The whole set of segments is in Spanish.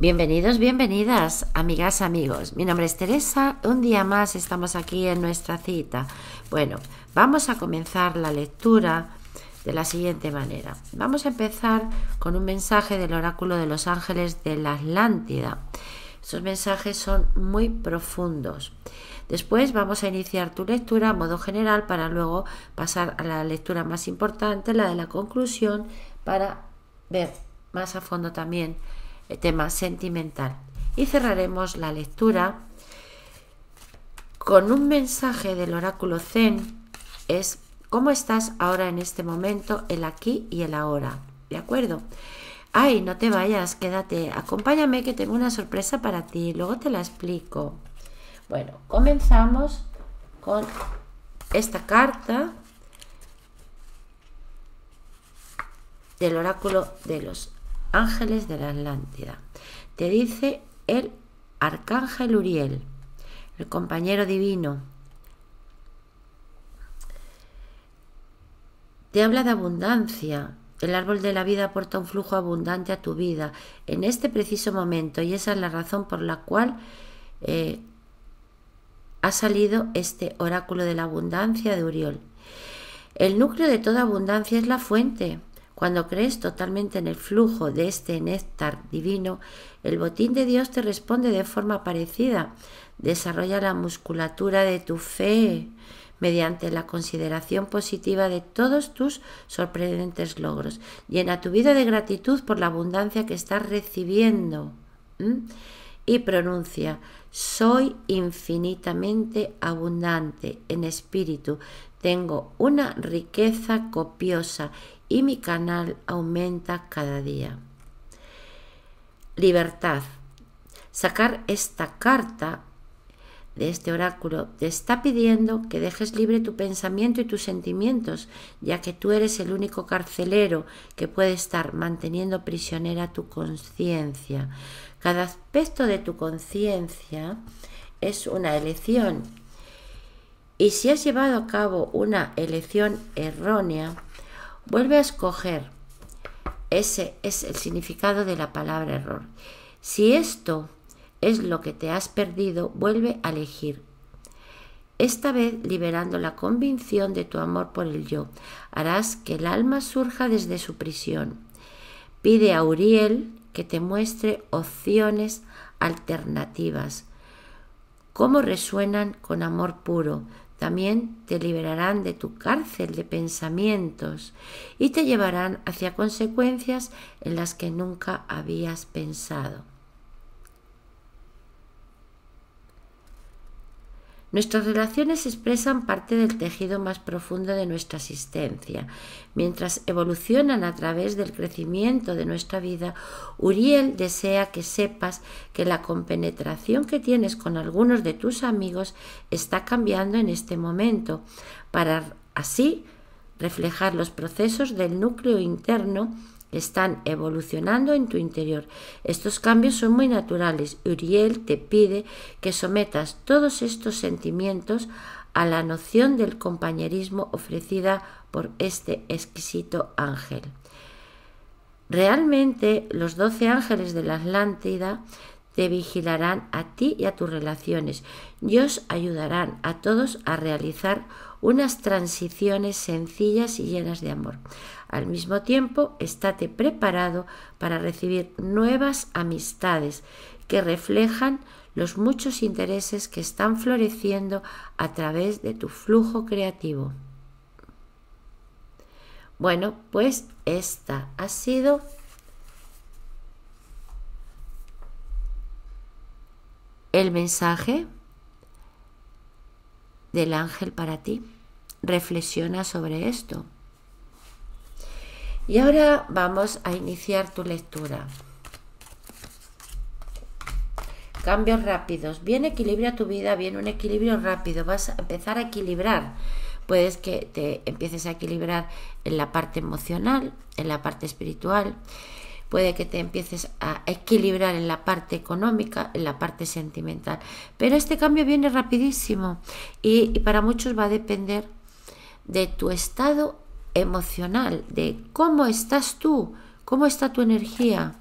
Bienvenidos, bienvenidas, amigas, amigos. Mi nombre es Teresa. Un día más estamos aquí en nuestra cita. Bueno, vamos a comenzar la lectura de la siguiente manera. Vamos a empezar con un mensaje del oráculo de los ángeles de la Atlántida. Esos mensajes son muy profundos. Después vamos a iniciar tu lectura a modo general para luego pasar a la lectura más importante, la de la conclusión, para ver más a fondo también tema sentimental. Y cerraremos la lectura con un mensaje del oráculo Zen. Es cómo estás ahora en este momento, el aquí y el ahora. ¿De acuerdo? Ay, no te vayas, quédate, acompáñame que tengo una sorpresa para ti, luego te la explico. Bueno, comenzamos con esta carta del oráculo de los ángeles de la Atlántida. Te dice el arcángel Uriel, el compañero divino. Te habla de abundancia. El árbol de la vida aporta un flujo abundante a tu vida en este preciso momento y esa es la razón por la cual eh, ha salido este oráculo de la abundancia de Uriel. El núcleo de toda abundancia es la fuente, cuando crees totalmente en el flujo de este néctar divino, el botín de Dios te responde de forma parecida. Desarrolla la musculatura de tu fe mediante la consideración positiva de todos tus sorprendentes logros. Llena tu vida de gratitud por la abundancia que estás recibiendo. Y pronuncia, soy infinitamente abundante en espíritu. Tengo una riqueza copiosa y mi canal aumenta cada día. Libertad. Sacar esta carta de este oráculo te está pidiendo que dejes libre tu pensamiento y tus sentimientos, ya que tú eres el único carcelero que puede estar manteniendo prisionera tu conciencia. Cada aspecto de tu conciencia es una elección. Y si has llevado a cabo una elección errónea, Vuelve a escoger. Ese es el significado de la palabra error. Si esto es lo que te has perdido, vuelve a elegir. Esta vez liberando la convicción de tu amor por el yo, harás que el alma surja desde su prisión. Pide a Uriel que te muestre opciones alternativas, cómo resuenan con amor puro, también te liberarán de tu cárcel de pensamientos y te llevarán hacia consecuencias en las que nunca habías pensado. Nuestras relaciones expresan parte del tejido más profundo de nuestra existencia. Mientras evolucionan a través del crecimiento de nuestra vida, Uriel desea que sepas que la compenetración que tienes con algunos de tus amigos está cambiando en este momento, para así reflejar los procesos del núcleo interno están evolucionando en tu interior. Estos cambios son muy naturales. Uriel te pide que sometas todos estos sentimientos a la noción del compañerismo ofrecida por este exquisito ángel. Realmente los doce ángeles de la Atlántida te vigilarán a ti y a tus relaciones y os ayudarán a todos a realizar unas transiciones sencillas y llenas de amor. Al mismo tiempo, estate preparado para recibir nuevas amistades que reflejan los muchos intereses que están floreciendo a través de tu flujo creativo. Bueno, pues esta ha sido el mensaje del ángel para ti. Reflexiona sobre esto. Y ahora vamos a iniciar tu lectura. Cambios rápidos. Bien equilibra tu vida, bien un equilibrio rápido. Vas a empezar a equilibrar. Puedes que te empieces a equilibrar en la parte emocional, en la parte espiritual. Puede que te empieces a equilibrar en la parte económica, en la parte sentimental. Pero este cambio viene rapidísimo y, para muchos va a depender de tu estado emocional, de cómo estás tú, cómo está tu energía.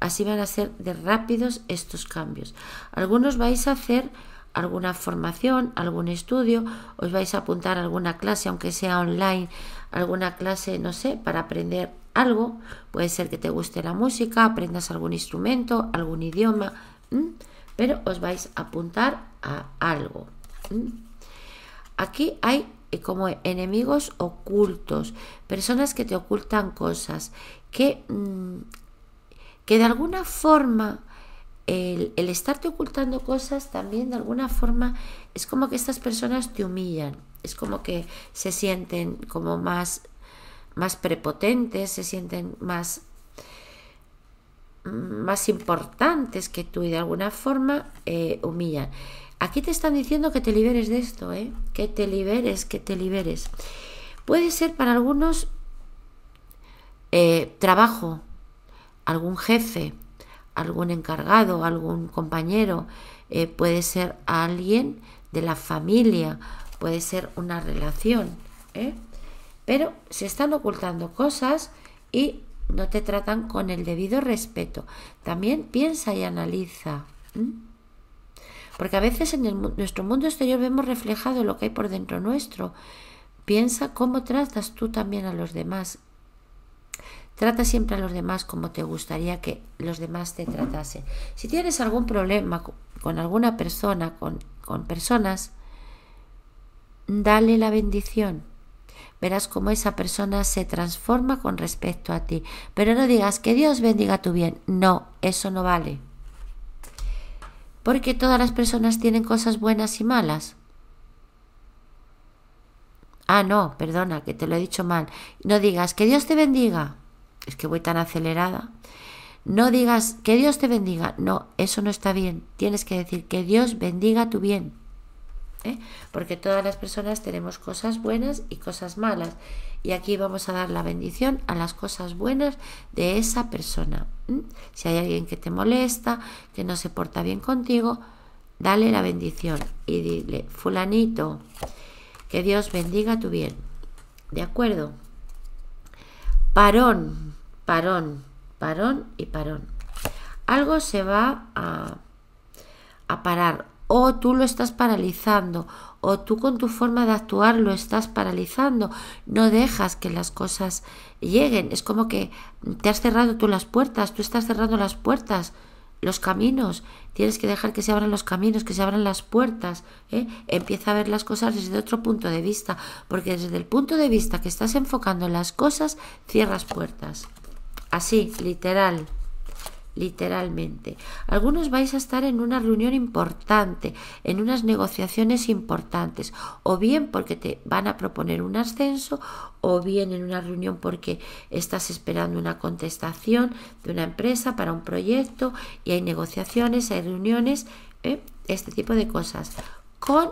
Así van a ser de rápidos estos cambios. Algunos vais a hacer alguna formación, algún estudio, os vais a apuntar a alguna clase, aunque sea online, alguna clase, no sé, para aprender algo. Puede ser que te guste la música, aprendas algún instrumento, algún idioma, pero os vais a apuntar a algo. Aquí hay eh, como enemigos ocultos, personas que te ocultan cosas, que, mm, que de alguna forma el, el, estarte ocultando cosas también de alguna forma es como que estas personas te humillan, es como que se sienten como más, más prepotentes, se sienten más, más importantes que tú y de alguna forma eh, humillan. Aquí te están diciendo que te liberes de esto, ¿eh? que te liberes, que te liberes. Puede ser para algunos eh, trabajo, algún jefe, algún encargado, algún compañero, eh, puede ser alguien de la familia, puede ser una relación, ¿eh? Pero se están ocultando cosas y no te tratan con el debido respeto. También piensa y analiza. Porque a veces en nuestro mundo exterior vemos reflejado lo que hay por dentro nuestro. Piensa cómo tratas tú también a los demás. Trata siempre a los demás como te gustaría que los demás te tratasen. Si tienes algún problema con alguna persona, con, con personas, dale la bendición. Verás cómo esa persona se transforma con respecto a ti. Pero no digas que Dios bendiga tu bien. No, eso no vale. Porque todas las personas tienen cosas buenas y malas. Ah, no, perdona, que te lo he dicho mal. No digas que Dios te bendiga. Es que voy tan acelerada. No digas que Dios te bendiga. No, eso no está bien. Tienes que decir que Dios bendiga tu bien. ¿Eh? Porque todas las personas tenemos cosas buenas y cosas malas. Y aquí vamos a dar la bendición a las cosas buenas de esa persona. Si hay alguien que te molesta, que no se porta bien contigo, dale la bendición y dile, fulanito, que Dios bendiga tu bien. ¿De acuerdo? Parón, parón, parón y parón. Algo se va a, a parar o tú lo estás paralizando o tú con tu forma de actuar lo estás paralizando, no dejas que las cosas lleguen, es como que te has cerrado tú las puertas, tú estás cerrando las puertas, los caminos, tienes que dejar que se abran los caminos, que se abran las puertas, ¿eh? empieza a ver las cosas desde otro punto de vista, porque desde el punto de vista que estás enfocando las cosas, cierras puertas, así, literal literalmente. Algunos vais a estar en una reunión importante, en unas negociaciones importantes, o bien porque te van a proponer un ascenso, o bien en una reunión porque estás esperando una contestación de una empresa para un proyecto y hay negociaciones, hay reuniones, ¿eh? este tipo de cosas, con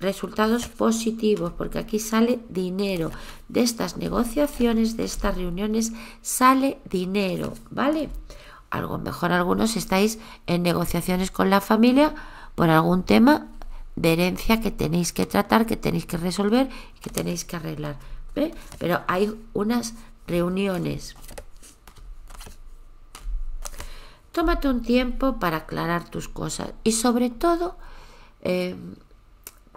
resultados positivos, porque aquí sale dinero. De estas negociaciones, de estas reuniones, sale dinero, ¿vale? Algo mejor algunos estáis en negociaciones con la familia por algún tema de herencia que tenéis que tratar, que tenéis que resolver, que tenéis que arreglar. Pero hay unas reuniones. Tómate un tiempo para aclarar tus cosas y sobre todo eh,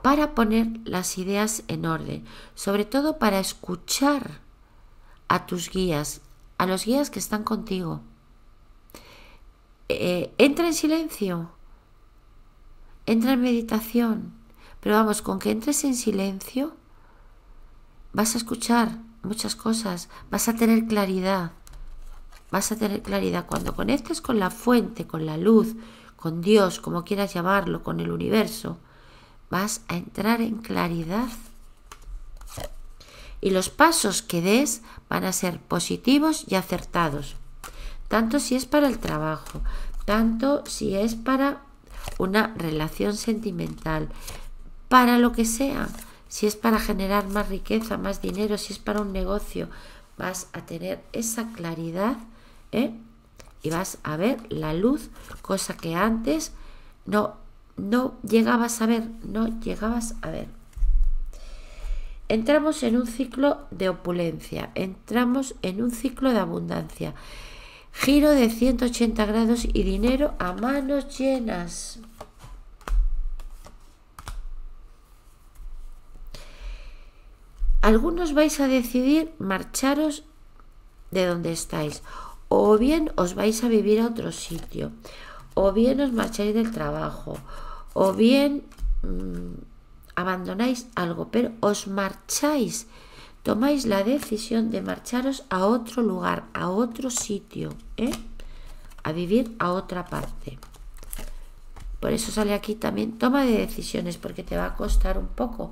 para poner las ideas en orden, sobre todo para escuchar a tus guías, a los guías que están contigo eh, entra en silencio, entra en meditación, pero vamos, con que entres en silencio, vas a escuchar muchas cosas, vas a tener claridad, vas a tener claridad. Cuando conectes con la fuente, con la luz, con Dios, como quieras llamarlo, con el universo, vas a entrar en claridad. Y los pasos que des van a ser positivos y acertados tanto si es para el trabajo, tanto si es para una relación sentimental, para lo que sea, si es para generar más riqueza, más dinero, si es para un negocio, vas a tener esa claridad ¿eh? y vas a ver la luz, cosa que antes no, no llegabas a ver, no llegabas a ver. Entramos en un ciclo de opulencia, entramos en un ciclo de abundancia Giro de 180 grados y dinero a manos llenas. Algunos vais a decidir marcharos de donde estáis, o bien os vais a vivir a otro sitio, o bien os marcháis del trabajo, o bien mmm, abandonáis algo, pero os marcháis tomáis la decisión de marcharos a otro lugar, a otro sitio, ¿eh? a vivir a otra parte. Por eso sale aquí también toma de decisiones, porque te va a costar un poco,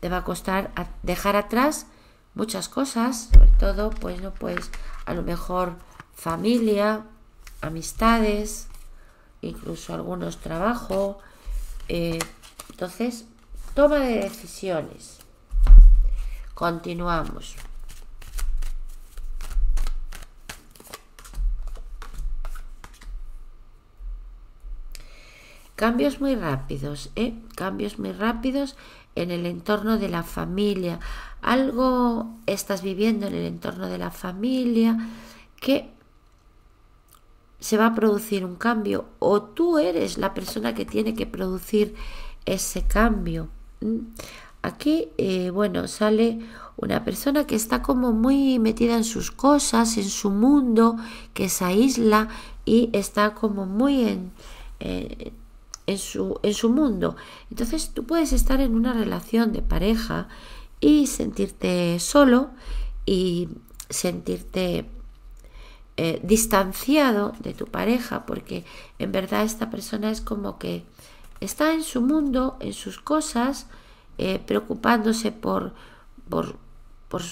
te va a costar dejar atrás muchas cosas, sobre todo, pues no, pues a lo mejor familia, amistades, incluso algunos trabajo. Eh, entonces, toma de decisiones. Continuamos. Cambios muy rápidos, ¿eh? Cambios muy rápidos en el entorno de la familia. Algo estás viviendo en el entorno de la familia que se va a producir un cambio o tú eres la persona que tiene que producir ese cambio. Aquí, eh, bueno, sale una persona que está como muy metida en sus cosas, en su mundo, que se aísla y está como muy en, eh, en, su, en su mundo. Entonces tú puedes estar en una relación de pareja y sentirte solo y sentirte eh, distanciado de tu pareja porque en verdad esta persona es como que está en su mundo, en sus cosas, eh, preocupándose por, por, por,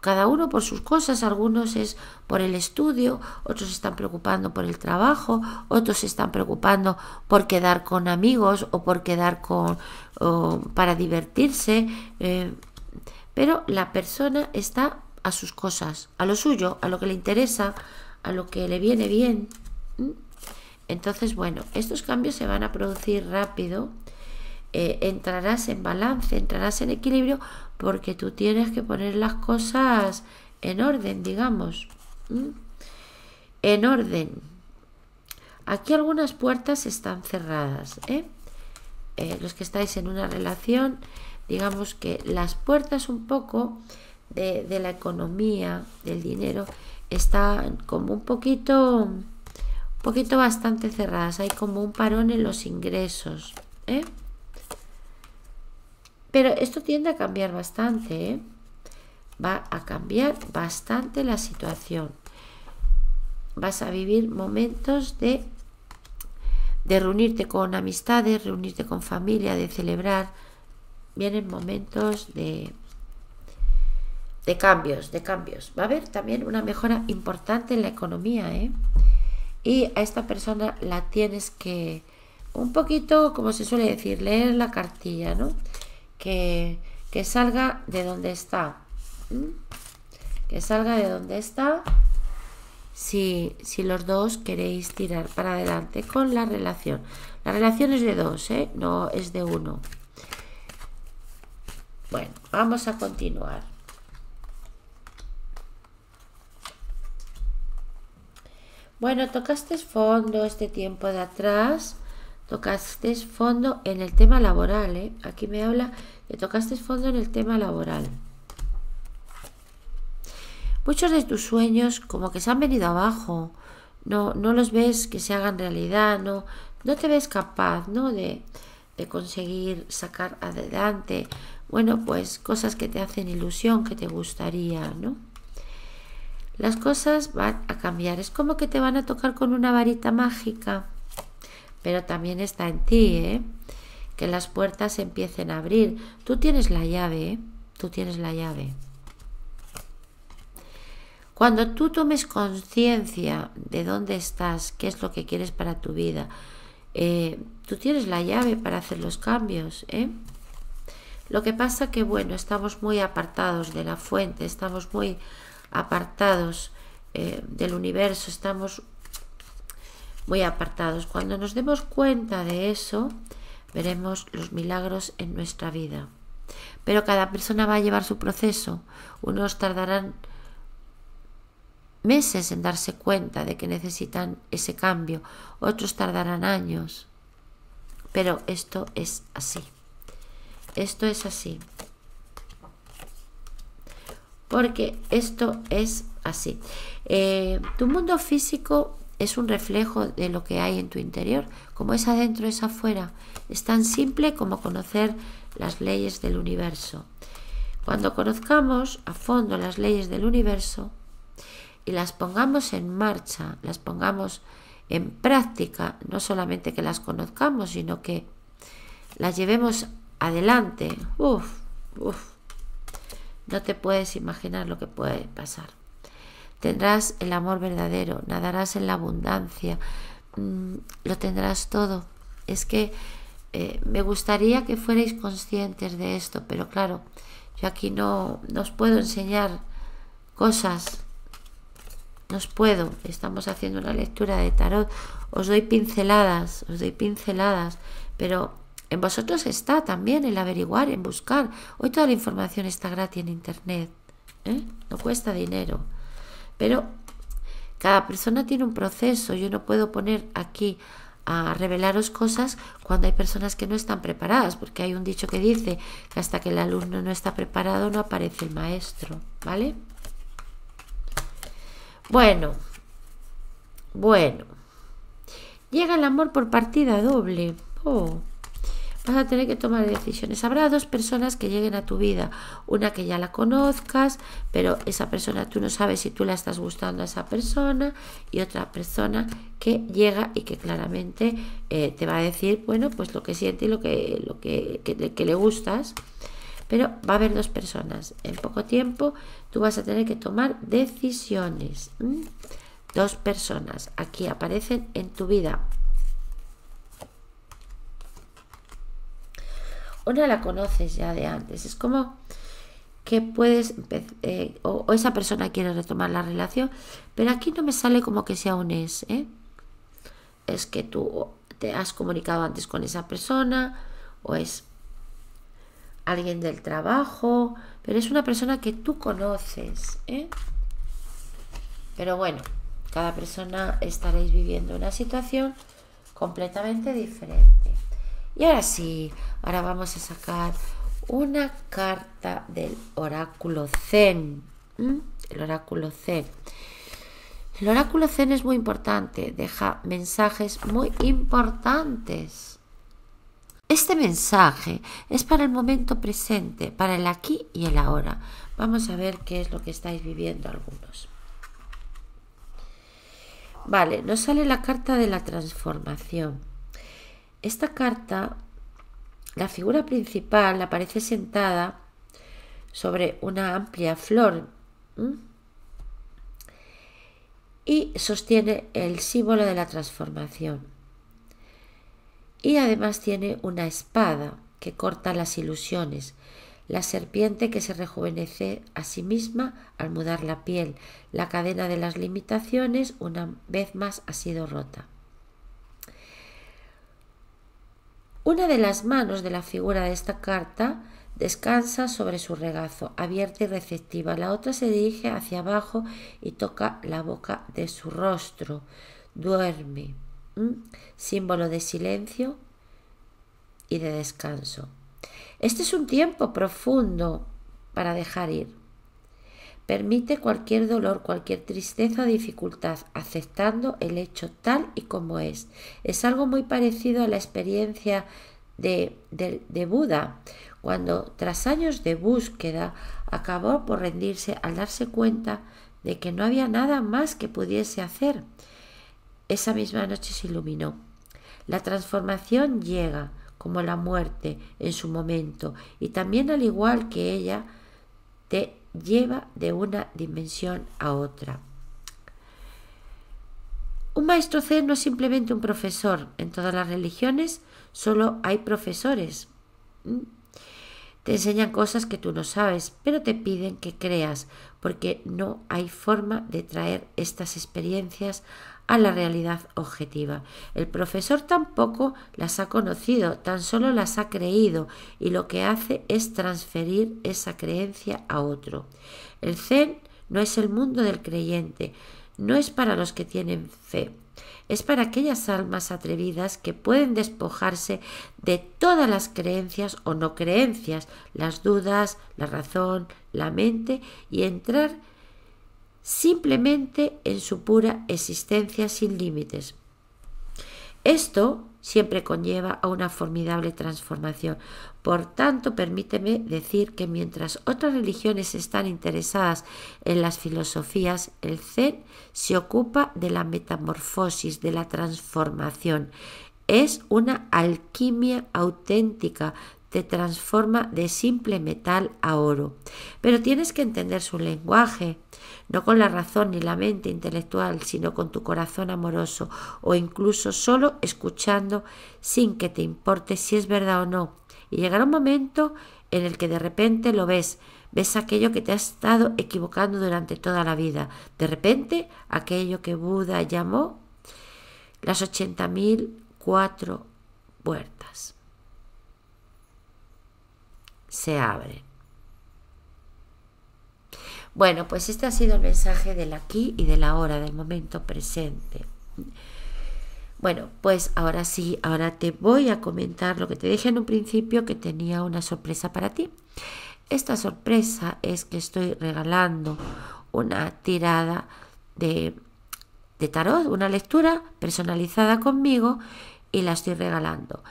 cada uno por sus cosas, algunos es por el estudio, otros están preocupando por el trabajo, otros están preocupando por quedar con amigos o por quedar con para divertirse, eh, pero la persona está a sus cosas, a lo suyo, a lo que le interesa, a lo que le viene bien. Entonces, bueno, estos cambios se van a producir rápido eh, entrarás en balance, entrarás en equilibrio porque tú tienes que poner las cosas en orden, digamos. En orden. Aquí algunas puertas están cerradas. ¿eh? Eh, los que estáis en una relación, digamos que las puertas un poco de, de la economía, del dinero, están como un poquito, un poquito bastante cerradas. Hay como un parón en los ingresos. ¿eh? Pero esto tiende a cambiar bastante, ¿eh? va a cambiar bastante la situación. Vas a vivir momentos de, de reunirte con amistades, reunirte con familia, de celebrar. Vienen momentos de, de cambios, de cambios. Va a haber también una mejora importante en la economía, ¿eh? Y a esta persona la tienes que, un poquito, como se suele decir, leer la cartilla, ¿no? Que, salga de donde está. Que salga de donde está si, si, los dos queréis tirar para adelante con la relación. La relación es de dos, ¿eh? no es de uno. Bueno, vamos a continuar. Bueno, tocaste fondo este tiempo de atrás tocaste fondo en el tema laboral. ¿eh? Aquí me habla de tocaste fondo en el tema laboral. Muchos de tus sueños como que se han venido abajo. No, no los ves que se hagan realidad, no, no te ves capaz ¿no? de, de conseguir sacar adelante, bueno, pues cosas que te hacen ilusión, que te gustaría, ¿no? Las cosas van a cambiar, es como que te van a tocar con una varita mágica pero también está en ti, ¿eh? que las puertas empiecen a abrir. Tú tienes la llave, ¿eh? tú tienes la llave. Cuando tú tomes conciencia de dónde estás, qué es lo que quieres para tu vida, eh, tú tienes la llave para hacer los cambios. ¿eh? Lo que pasa que, bueno, estamos muy apartados de la fuente, estamos muy apartados eh, del universo, estamos muy apartados. Cuando nos demos cuenta de eso, veremos los milagros en nuestra vida. Pero cada persona va a llevar su proceso. Unos tardarán meses en darse cuenta de que necesitan ese cambio, otros tardarán años, pero esto es así. Esto es así. Porque esto es así. Eh, tu mundo físico es un reflejo de lo que hay en tu interior. Como es adentro, es afuera. Es tan simple como conocer las leyes del universo. Cuando conozcamos a fondo las leyes del universo y las pongamos en marcha, las pongamos en práctica, no solamente que las conozcamos, sino que las llevemos adelante, uff, uff, no te puedes imaginar lo que puede pasar. Tendrás el amor verdadero, nadarás en la abundancia, mm, lo tendrás todo. Es que eh, me gustaría que fuerais conscientes de esto, pero claro, yo aquí no, os puedo enseñar cosas, no os puedo. Estamos haciendo una lectura de tarot, os doy pinceladas, os doy pinceladas, pero en vosotros está también el averiguar, en buscar. Hoy toda la información está gratis en Internet, ¿eh? no cuesta dinero. Pero cada persona tiene un proceso, yo no puedo poner aquí a revelaros cosas cuando hay personas que no están preparadas, porque hay un dicho que dice que hasta que el alumno no está preparado no aparece el maestro, ¿vale? Bueno, bueno, llega el amor por partida doble. Oh vas a tener que tomar decisiones. Habrá dos personas que lleguen a tu vida, una que ya la conozcas, pero esa persona tú no sabes si tú la estás gustando a esa persona, y otra persona que llega y que claramente eh, te va a decir, bueno, pues lo que siente y lo que, lo que, que, le gustas. Pero va a haber dos personas. En poco tiempo tú vas a tener que tomar decisiones. Dos personas aquí aparecen en tu vida una la conoces ya de antes. Es como que puedes, eh, o, esa persona quiere retomar la relación, pero aquí no me sale como que sea un es. ¿eh? Es que tú te has comunicado antes con esa persona, o es alguien del trabajo, pero es una persona que tú conoces. ¿eh? Pero bueno, cada persona estaréis viviendo una situación completamente diferente. Y ahora sí, ahora vamos a sacar una carta del oráculo Zen. El oráculo Zen. El oráculo Zen es muy importante, deja mensajes muy importantes. Este mensaje es para el momento presente, para el aquí y el ahora. Vamos a ver qué es lo que estáis viviendo algunos. Vale, nos sale la carta de la transformación. Esta carta, la figura principal aparece sentada sobre una amplia flor y sostiene el símbolo de la transformación. Y además tiene una espada que corta las ilusiones, la serpiente que se rejuvenece a sí misma al mudar la piel, la cadena de las limitaciones una vez más ha sido rota. Una de las manos de la figura de esta carta descansa sobre su regazo, abierta y receptiva. La otra se dirige hacia abajo y toca la boca de su rostro. Duerme. Símbolo de silencio y de descanso. Este es un tiempo profundo para dejar ir. Permite cualquier dolor, cualquier tristeza o dificultad, aceptando el hecho tal y como es. Es algo muy parecido a la experiencia de, de, Buda, cuando tras años de búsqueda acabó por rendirse al darse cuenta de que no había nada más que pudiese hacer. Esa misma noche se iluminó. La transformación llega como la muerte en su momento y también al igual que ella te lleva de una dimensión a otra. Un maestro zen no es simplemente un profesor. En todas las religiones solo hay profesores. ¿Mm? Te enseñan cosas que tú no sabes, pero te piden que creas, porque no hay forma de traer estas experiencias a la realidad objetiva. El profesor tampoco las ha conocido, tan solo las ha creído y lo que hace es transferir esa creencia a otro. El Zen no es el mundo del creyente, no es para los que tienen fe, es para aquellas almas atrevidas que pueden despojarse de todas las creencias o no creencias, las dudas, la razón, la mente y entrar simplemente en su pura existencia sin límites. Esto siempre conlleva a una formidable transformación. Por tanto, permíteme decir que mientras otras religiones están interesadas en las filosofías, el Zen se ocupa de la metamorfosis, de la transformación. Es una alquimia auténtica, te transforma de simple metal a oro. Pero tienes que entender su lenguaje, no con la razón ni la mente intelectual, sino con tu corazón amoroso o incluso solo escuchando sin que te importe si es verdad o no. Y llegará un momento en el que de repente lo ves, ves aquello que te has estado equivocando durante toda la vida. De repente, aquello que Buda llamó las 80.000 cuatro puertas se abren. Bueno, pues este ha sido el mensaje del aquí y de la hora, del momento presente. Bueno, pues ahora sí, ahora te voy a comentar lo que te dije en un principio que tenía una sorpresa para ti. Esta sorpresa es que estoy regalando una tirada de, de tarot, una lectura personalizada conmigo y la estoy regalando.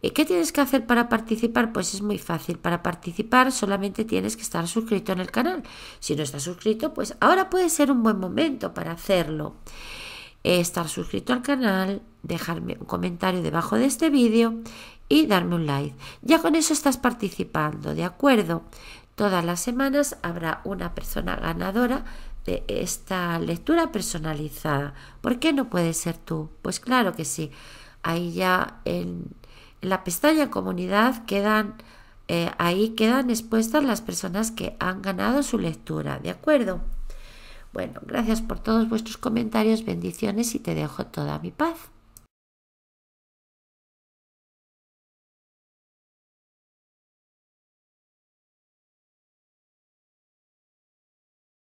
¿Y qué tienes que hacer para participar? Pues es muy fácil. Para participar solamente tienes que estar suscrito en el canal. Si no estás suscrito, pues ahora puede ser un buen momento para hacerlo. Estar suscrito al canal, dejarme un comentario debajo de este vídeo y darme un like. Ya con eso estás participando, ¿de acuerdo? Todas las semanas habrá una persona ganadora de esta lectura personalizada. ¿Por qué no puedes ser tú? Pues claro que sí. Ahí ya en en la pestaña comunidad quedan, eh, ahí quedan expuestas las personas que han ganado su lectura, ¿de acuerdo? Bueno, gracias por todos vuestros comentarios, bendiciones y te dejo toda mi paz.